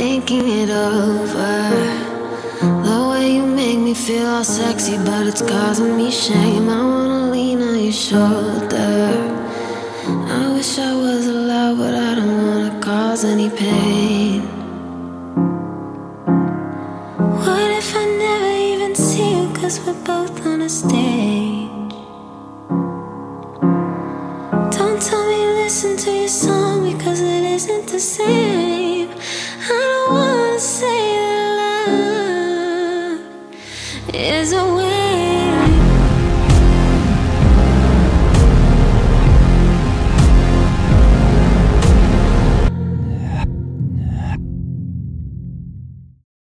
thinking it over. The way you make me feel all sexy, but it's causing me shame. I wanna lean on your shoulder. I wish I was allowed, but I don't wanna cause any pain. What if I never even see you? Cause we're both on a stage. Don't tell me listen to your song because it isn't the same. Love is a way.